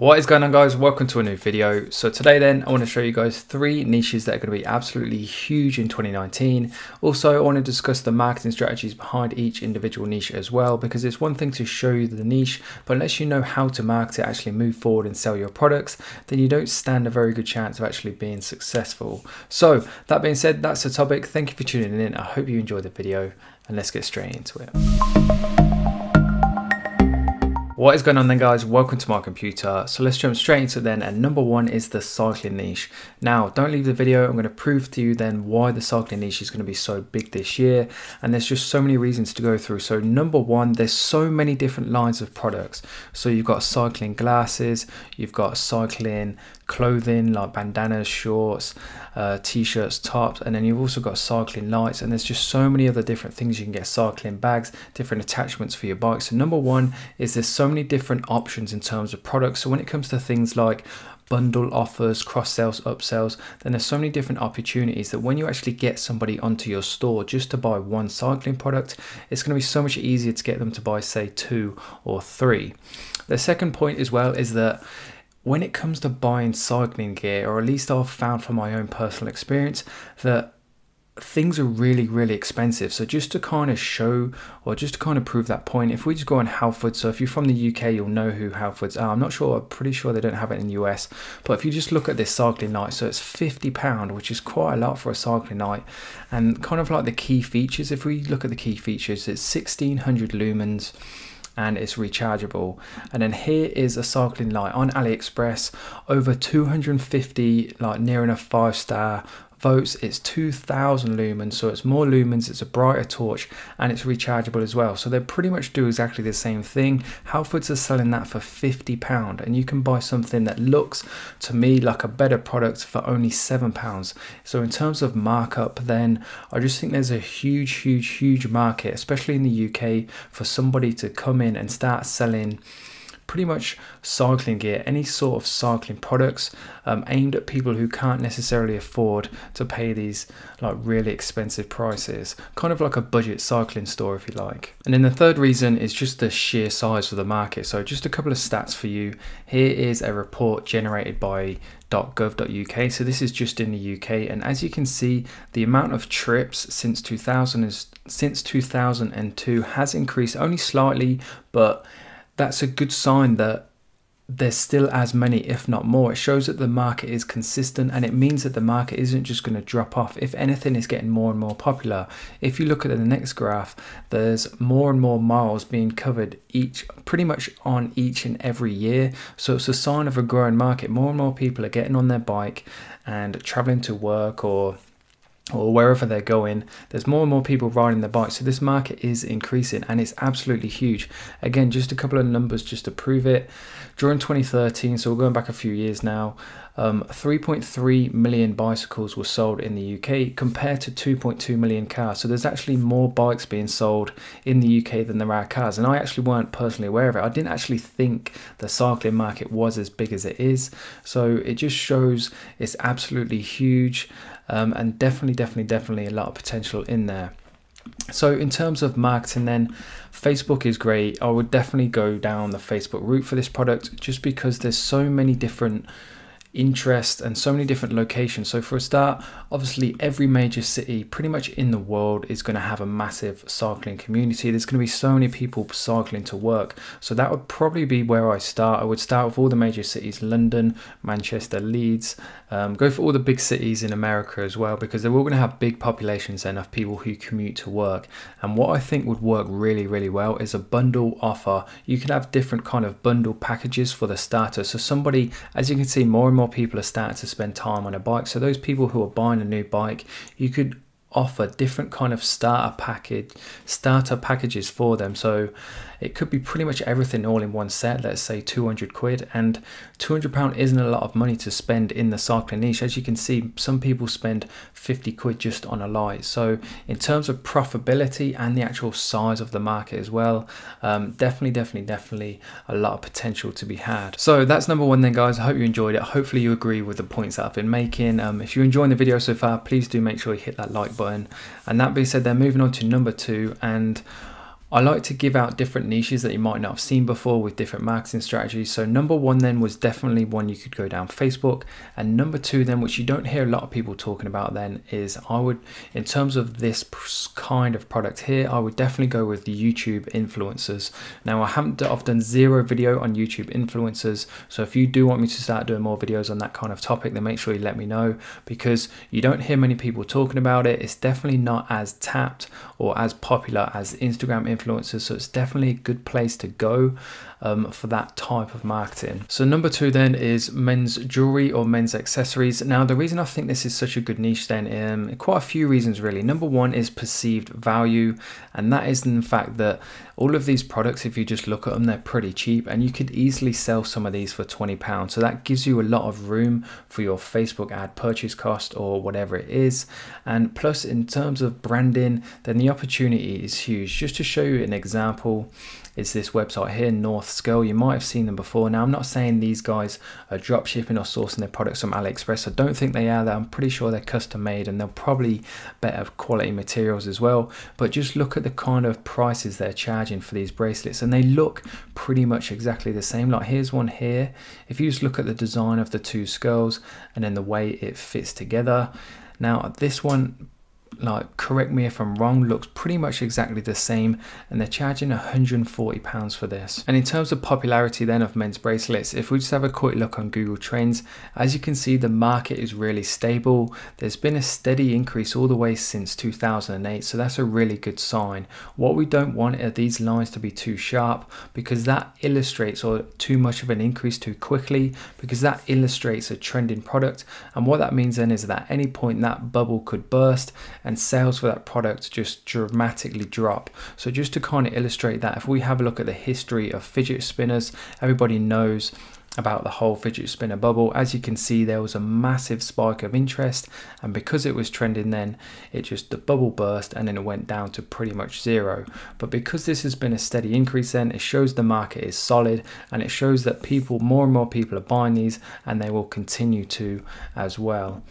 What is going on guys, welcome to a new video. So today then I want to show you guys three niches that are going to be absolutely huge in 2019. Also I want to discuss the marketing strategies behind each individual niche as well because it's one thing to show you the niche but unless you know how to market it, actually move forward and sell your products then you don't stand a very good chance of actually being successful. So that being said that's the topic, thank you for tuning in, I hope you enjoyed the video and let's get straight into it. What is going on then guys, welcome to my computer. So let's jump straight into it then and number one is the cycling niche. Now don't leave the video, I'm going to prove to you then why the cycling niche is going to be so big this year and there's just so many reasons to go through. So number one, there's so many different lines of products. So you've got cycling glasses, you've got cycling clothing like bandanas, shorts, uh, t-shirts, tops, and then you've also got cycling lights. And there's just so many other different things you can get: cycling bags, different attachments for your bike. So number one is there's so many different options in terms of products. So when it comes to things like bundle offers, cross sales, upsells, then there's so many different opportunities that when you actually get somebody onto your store just to buy one cycling product, it's going to be so much easier to get them to buy, say, two or three. The second point as well is that when it comes to buying cycling gear, or at least I've found from my own personal experience, that things are really, really expensive. So just to kind of show, or just to kind of prove that point, if we just go on Halfords, so if you're from the UK, you'll know who Halfords are. I'm not sure, I'm pretty sure they don't have it in the US, but if you just look at this cycling light, so it's £50, which is quite a lot for a cycling light. And kind of like the key features, if we look at the key features, it's 1600 lumens, and it's rechargeable. And then here is a cycling light on AliExpress, over 250 like near enough five star votes it's 2000 lumens so it's more lumens it's a brighter torch and it's rechargeable as well. So they pretty much do exactly the same thing. Halfords are selling that for 50 pound and you can buy something that looks to me like a better product for only seven pounds. So in terms of markup then I just think there's a huge huge huge market especially in the UK for somebody to come in and start selling pretty much cycling gear, any sort of cycling products um, aimed at people who can't necessarily afford to pay these like really expensive prices. Kind of like a budget cycling store, if you like. And then the third reason is just the sheer size of the market. So just a couple of stats for you. Here is a report generated by .gov.uk. So this is just in the UK, and as you can see, the amount of trips since 2000 is since 2002 has increased only slightly, but that's a good sign that there's still as many, if not more. It shows that the market is consistent and it means that the market isn't just going to drop off. If anything, is getting more and more popular. If you look at the next graph, there's more and more miles being covered each, pretty much on each and every year. So it's a sign of a growing market. More and more people are getting on their bike and traveling to work or or wherever they're going there's more and more people riding their bikes so this market is increasing and it's absolutely huge again just a couple of numbers just to prove it during 2013 so we're going back a few years now um, 3.3 million bicycles were sold in the UK compared to 2.2 million cars. So there's actually more bikes being sold in the UK than there are cars. And I actually weren't personally aware of it. I didn't actually think the cycling market was as big as it is. So it just shows it's absolutely huge um, and definitely, definitely, definitely a lot of potential in there. So in terms of marketing then, Facebook is great. I would definitely go down the Facebook route for this product just because there's so many different interest and so many different locations. So for a start, obviously every major city pretty much in the world is going to have a massive cycling community. There's going to be so many people cycling to work. So that would probably be where I start. I would start with all the major cities, London, Manchester, Leeds, um, go for all the big cities in America as well, because they're all going to have big populations and of people who commute to work. And what I think would work really, really well is a bundle offer. You can have different kind of bundle packages for the starter. So somebody, as you can see, more and more people are starting to spend time on a bike. So those people who are buying a new bike, you could offer different kind of starter package starter packages for them. So it could be pretty much everything all in one set let's say 200 quid. And 200 pound isn't a lot of money to spend in the cycling niche. As you can see some people spend 50 quid just on a light. So in terms of profitability and the actual size of the market as well um, definitely definitely definitely a lot of potential to be had. So that's number one then guys. I hope you enjoyed it. Hopefully you agree with the points that i've been making. Um, if you're enjoying the video so far please do make sure you hit that like and that being said they're moving on to number two and I like to give out different niches that you might not have seen before with different marketing strategies. So number one then was definitely one you could go down Facebook. And number two then, which you don't hear a lot of people talking about then is I would, in terms of this kind of product here, I would definitely go with YouTube influencers. Now I haven't, I've done zero video on YouTube influencers. So if you do want me to start doing more videos on that kind of topic, then make sure you let me know because you don't hear many people talking about it. It's definitely not as tapped or as popular as Instagram influencers. So it's definitely a good place to go um, for that type of marketing. So number two then is men's jewelry or men's accessories. Now the reason I think this is such a good niche then, um, quite a few reasons really. Number one is perceived value and that is in the fact that all of these products, if you just look at them, they're pretty cheap and you could easily sell some of these for 20 pounds. So that gives you a lot of room for your Facebook ad purchase cost or whatever it is. And plus in terms of branding, then the opportunity is huge. Just to show an example, is this website here, Northskull. You might have seen them before. Now, I'm not saying these guys are drop shipping or sourcing their products from AliExpress. I don't think they are. That I'm pretty sure they're custom made and they're probably better quality materials as well. But just look at the kind of prices they're charging for these bracelets and they look pretty much exactly the same. Like here's one here. If you just look at the design of the two skulls and then the way it fits together. Now, this one like correct me if I'm wrong, looks pretty much exactly the same and they're charging 140 pounds for this. And in terms of popularity then of men's bracelets, if we just have a quick look on Google Trends, as you can see the market is really stable. There's been a steady increase all the way since 2008, so that's a really good sign. What we don't want are these lines to be too sharp because that illustrates or too much of an increase too quickly because that illustrates a trending product and what that means then is that at any point that bubble could burst sales for that product just dramatically drop. So just to kind of illustrate that, if we have a look at the history of fidget spinners, everybody knows about the whole fidget spinner bubble. As you can see, there was a massive spike of interest, and because it was trending then, it just the bubble burst and then it went down to pretty much zero. But because this has been a steady increase, then it shows the market is solid and it shows that people, more and more people are buying these, and they will continue to as well.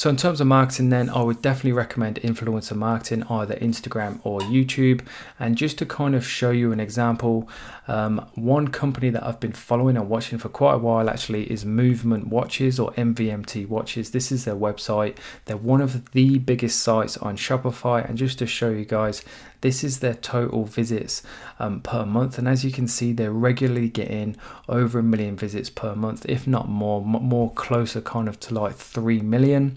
So in terms of marketing then, I would definitely recommend influencer marketing, either Instagram or YouTube. And just to kind of show you an example, um, one company that I've been following and watching for quite a while actually is Movement Watches or MVMT Watches. This is their website. They're one of the biggest sites on Shopify. And just to show you guys, this is their total visits um, per month. And as you can see, they're regularly getting over a million visits per month, if not more, more closer kind of to like 3 million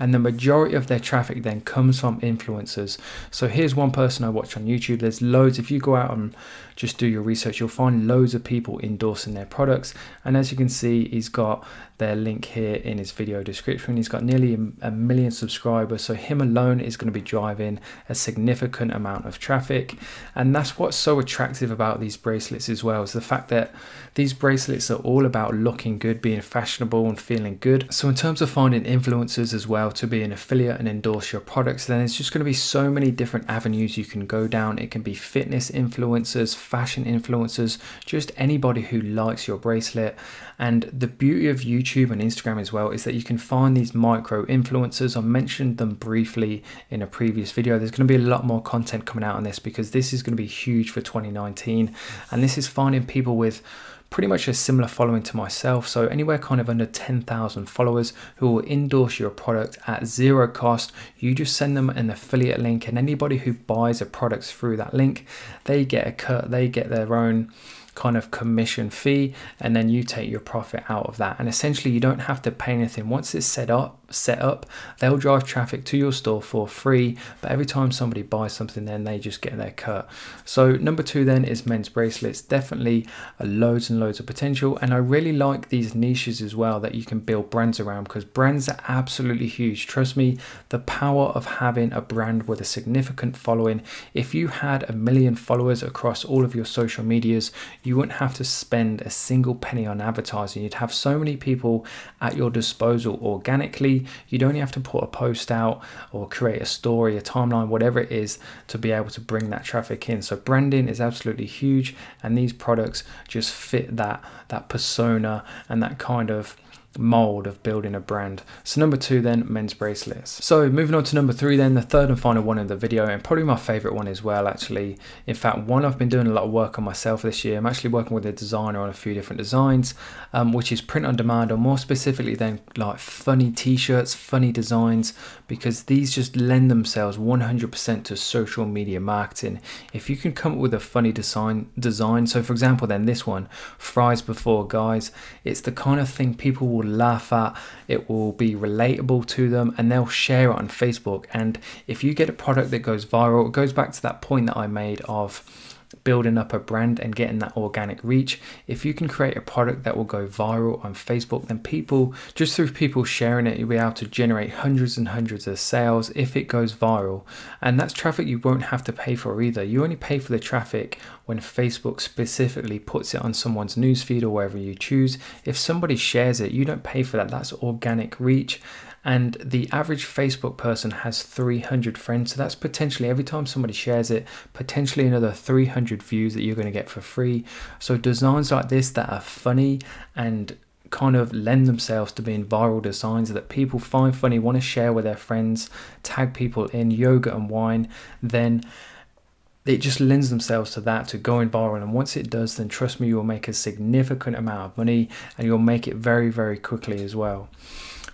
and the majority of their traffic then comes from influencers. So here's one person I watch on YouTube. There's loads. If you go out and just do your research, you'll find loads of people endorsing their products. And as you can see, he's got their link here in his video description. He's got nearly a million subscribers. So him alone is going to be driving a significant amount of traffic. And that's what's so attractive about these bracelets as well, is the fact that these bracelets are all about looking good, being fashionable and feeling good. So in terms of finding influencers as well, to be an affiliate and endorse your products, then it's just going to be so many different avenues you can go down. It can be fitness influencers, fashion influencers, just anybody who likes your bracelet. And the beauty of YouTube and Instagram as well is that you can find these micro influencers. I mentioned them briefly in a previous video. There's going to be a lot more content coming out on this because this is going to be huge for 2019. And this is finding people with pretty much a similar following to myself. So anywhere kind of under 10,000 followers who will endorse your product at zero cost. You just send them an affiliate link and anybody who buys a product through that link, they get a cut, they get their own kind of commission fee and then you take your profit out of that. And essentially you don't have to pay anything. Once it's set up set up they'll drive traffic to your store for free but every time somebody buys something then they just get their cut. So number two then is men's bracelets. Definitely loads and loads of potential and i really like these niches as well that you can build brands around because brands are absolutely huge. Trust me the power of having a brand with a significant following. If you had a million followers across all of your social medias you wouldn't have to spend a single penny on advertising you'd have so many people at your disposal organically You'd only have to put a post out or create a story, a timeline, whatever it is to be able to bring that traffic in. So branding is absolutely huge and these products just fit that that persona and that kind of mold of building a brand. So number two then, men's bracelets. So moving on to number three then, the third and final one in the video and probably my favorite one as well actually. In fact, one I've been doing a lot of work on myself this year. I'm actually working with a designer on a few different designs, um, which is print on demand or more specifically then like funny t-shirts, funny designs, because these just lend themselves 100% to social media marketing. If you can come up with a funny design, design, so for example then this one, fries before guys, it's the kind of thing people will laugh at, it will be relatable to them, and they'll share it on Facebook. And if you get a product that goes viral, it goes back to that point that I made of building up a brand and getting that organic reach. If you can create a product that will go viral on Facebook, then people, just through people sharing it, you'll be able to generate hundreds and hundreds of sales if it goes viral. And that's traffic you won't have to pay for either. You only pay for the traffic when Facebook specifically puts it on someone's newsfeed or wherever you choose. If somebody shares it, you don't pay for that. That's organic reach and the average Facebook person has 300 friends. So that's potentially every time somebody shares it, potentially another 300 views that you're going to get for free. So designs like this that are funny and kind of lend themselves to being viral designs that people find funny, want to share with their friends, tag people in yoga and wine, then it just lends themselves to that to going viral and once it does then trust me you'll make a significant amount of money and you'll make it very very quickly as well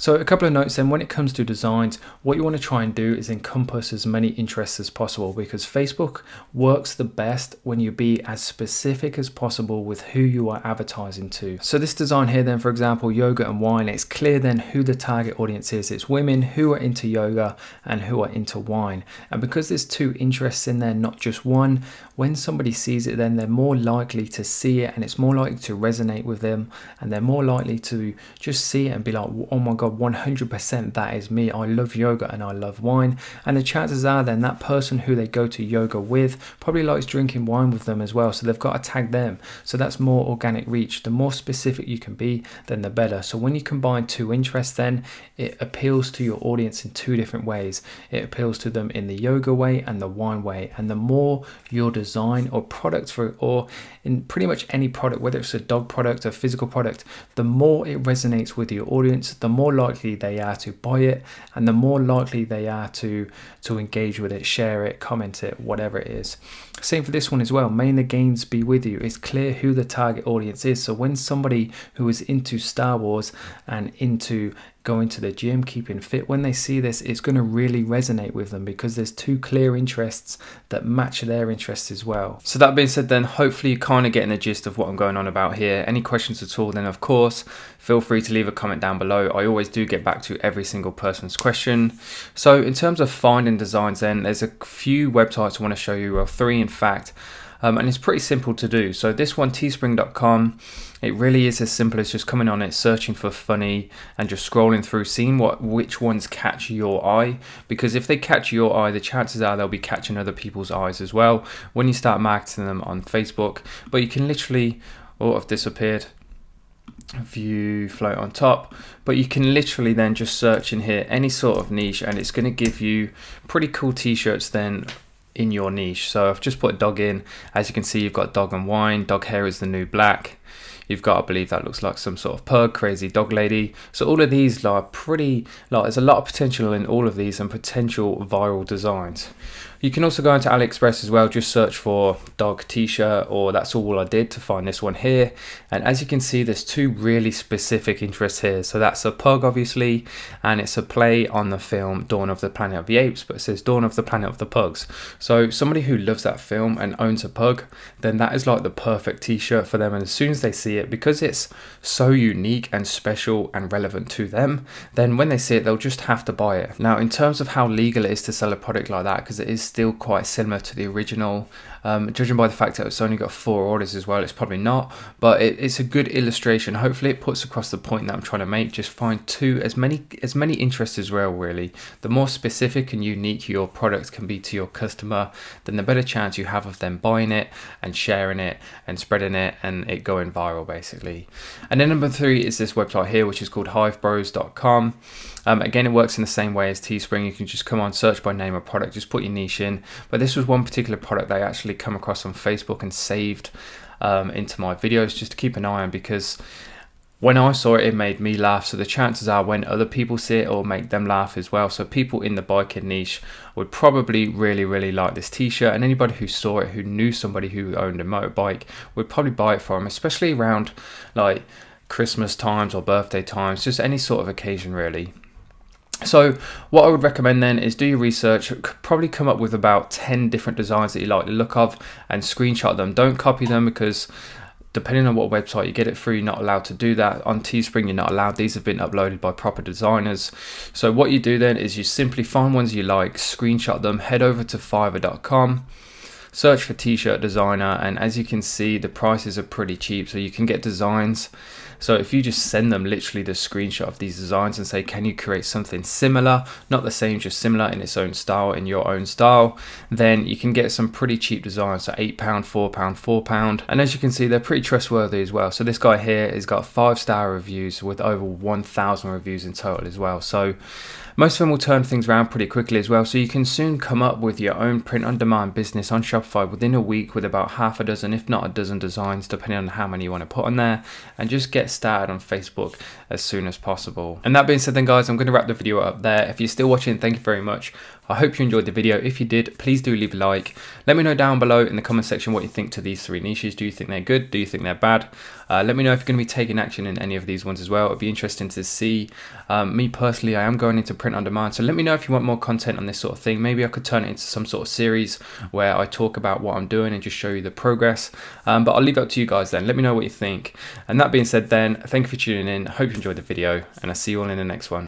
so a couple of notes then, when it comes to designs, what you want to try and do is encompass as many interests as possible because Facebook works the best when you be as specific as possible with who you are advertising to. So this design here then, for example, yoga and wine, it's clear then who the target audience is. It's women who are into yoga and who are into wine. And because there's two interests in there, not just one, when somebody sees it then they're more likely to see it and it's more likely to resonate with them and they're more likely to just see it and be like, oh my God, 100% that is me. I love yoga and I love wine. And the chances are then that person who they go to yoga with probably likes drinking wine with them as well. So they've got to tag them. So that's more organic reach. The more specific you can be, then the better. So when you combine two interests, then it appeals to your audience in two different ways. It appeals to them in the yoga way and the wine way. And the more your design or product for, or in pretty much any product, whether it's a dog product, a physical product, the more it resonates with your audience, the more likely they are to buy it, and the more likely they are to to engage with it, share it, comment it, whatever it is. Same for this one as well. May the gains be with you. It's clear who the target audience is. So when somebody who is into Star Wars and into going to the gym, keeping fit, when they see this, it's going to really resonate with them because there's two clear interests that match their interests as well. So that being said, then hopefully you're kind of getting the gist of what I'm going on about here. Any questions at all, then of course, feel free to leave a comment down below. I always do get back to every single person's question. So in terms of finding designs, then there's a few websites I want to show you, or three in fact, um, and it's pretty simple to do. So this one, teespring.com, it really is as simple as just coming on it, searching for funny, and just scrolling through, seeing what which ones catch your eye. Because if they catch your eye, the chances are they'll be catching other people's eyes as well when you start marketing them on Facebook. But you can literally, oh, I've disappeared view float on top but you can literally then just search in here any sort of niche and it's going to give you pretty cool t-shirts then in your niche. So I've just put dog in. As you can see, you've got dog and wine. Dog hair is the new black. You've got, I believe that looks like some sort of pug, crazy dog lady. So all of these are pretty, like there's a lot of potential in all of these and potential viral designs. You can also go into AliExpress as well, just search for dog t-shirt or that's all I did to find this one here. And as you can see, there's two really specific interests here. So that's a pug obviously, and it's a play on the film Dawn of the Planet of the Apes, but it says Dawn of the Planet of the Pugs. So somebody who loves that film and owns a pug, then that is like the perfect t-shirt for them. And as soon as they see it, because it's so unique and special and relevant to them, then when they see it, they'll just have to buy it. Now, in terms of how legal it is to sell a product like that, because it is still quite similar to the original. Um, judging by the fact that it's only got four orders as well, it's probably not, but it, it's a good illustration. Hopefully, it puts across the point that I'm trying to make. Just find two as many as many interests as well. Really, the more specific and unique your product can be to your customer, then the better chance you have of them buying it and sharing it and spreading it and it going viral, basically. And then number three is this website here, which is called HiveBros.com. Um, again, it works in the same way as Teespring. You can just come on, search by name or product, just put your niche in. But this was one particular product that I actually come across on Facebook and saved um, into my videos just to keep an eye on because when I saw it, it made me laugh. So the chances are when other people see it, it'll make them laugh as well. So people in the biking niche would probably really, really like this t-shirt. And anybody who saw it, who knew somebody who owned a motorbike, would probably buy it for them, especially around like Christmas times or birthday times, just any sort of occasion really. So what I would recommend then is do your research, probably come up with about 10 different designs that you like the look of and screenshot them. Don't copy them because depending on what website you get it through, you're not allowed to do that. On Teespring, you're not allowed. These have been uploaded by proper designers. So what you do then is you simply find ones you like, screenshot them, head over to fiverr.com, search for t-shirt designer, and as you can see, the prices are pretty cheap. So you can get designs so if you just send them literally the screenshot of these designs and say, can you create something similar, not the same, just similar in its own style, in your own style, then you can get some pretty cheap designs. So £8, £4, £4. And as you can see, they're pretty trustworthy as well. So this guy here has got five star reviews with over 1,000 reviews in total as well. So most of them will turn things around pretty quickly as well, so you can soon come up with your own print on demand business on Shopify within a week with about half a dozen, if not a dozen designs, depending on how many you want to put on there, and just get started on Facebook as soon as possible. And that being said then guys, I'm going to wrap the video up there. If you're still watching, thank you very much. I hope you enjoyed the video. If you did, please do leave a like. Let me know down below in the comment section what you think to these three niches. Do you think they're good? Do you think they're bad? Uh, let me know if you're going to be taking action in any of these ones as well. It'd be interesting to see. Um, me personally, I am going into print on demand. So let me know if you want more content on this sort of thing. Maybe I could turn it into some sort of series where I talk about what I'm doing and just show you the progress. Um, but I'll leave it up to you guys then. Let me know what you think. And that being said then, thank you for tuning in. Hope you enjoyed the video and I'll see you all in the next one.